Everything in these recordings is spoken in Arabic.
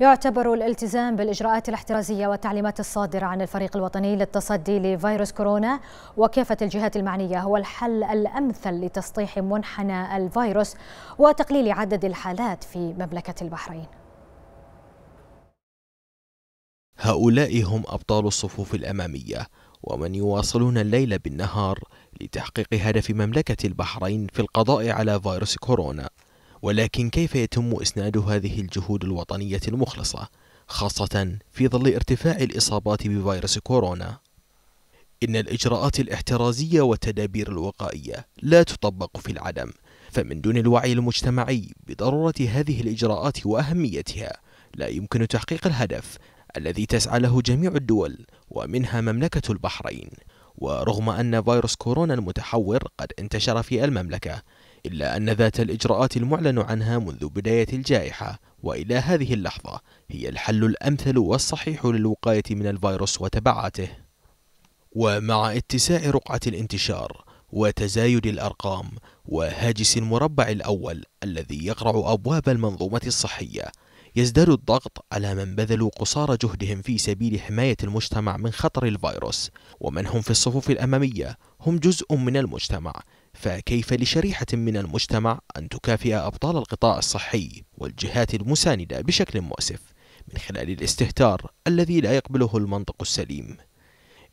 يعتبر الالتزام بالإجراءات الاحترازية والتعليمات الصادرة عن الفريق الوطني للتصدي لفيروس كورونا. وكافة الجهات المعنية هو الحل الأمثل لتسطيح منحنى الفيروس وتقليل عدد الحالات في مملكة البحرين. هؤلاء هم أبطال الصفوف الأمامية ومن يواصلون الليل بالنهار لتحقيق هدف مملكة البحرين في القضاء على فيروس كورونا. ولكن كيف يتم إسناد هذه الجهود الوطنية المخلصة خاصة في ظل ارتفاع الإصابات بفيروس كورونا؟ إن الإجراءات الاحترازية والتدابير الوقائية لا تطبق في العدم فمن دون الوعي المجتمعي بضرورة هذه الإجراءات وأهميتها لا يمكن تحقيق الهدف الذي تسعى له جميع الدول ومنها مملكة البحرين. ورغم أن فيروس كورونا المتحور قد انتشر في المملكة إلا أن ذات الإجراءات المعلن عنها منذ بداية الجائحة وإلى هذه اللحظة هي الحل الأمثل والصحيح للوقاية من الفيروس وتبعاته. ومع اتساع رقعة الانتشار وتزايد الأرقام وهاجس المربع الأول الذي يقرع أبواب المنظومة الصحية يزداد الضغط على من بذلوا قصارى جهدهم في سبيل حماية المجتمع من خطر الفيروس. ومن هم في الصفوف الأمامية هم جزء من المجتمع. فكيف لشريحة من المجتمع أن تكافئ أبطال القطاع الصحي والجهات المساندة بشكل مؤسف من خلال الاستهتار الذي لا يقبله المنطق السليم؟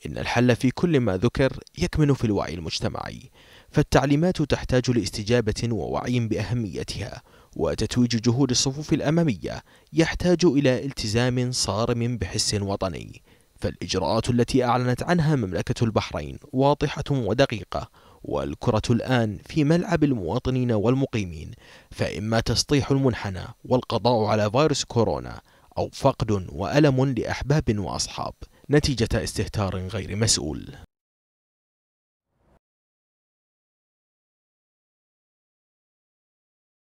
إن الحل في كل ما ذكر يكمن في الوعي المجتمعي فالتعليمات تحتاج لاستجابة ووعي بأهميتها وتتويج جهود الصفوف الأمامية يحتاج إلى التزام صارم بحس وطني. فالإجراءات التي أعلنت عنها مملكة البحرين واضحة ودقيقة والكرة الآن في ملعب المواطنين والمقيمين فإما تسطيح المنحنى والقضاء على فيروس كورونا أو فقد وألم لأحباب وأصحاب نتيجة استهتار غير مسؤول.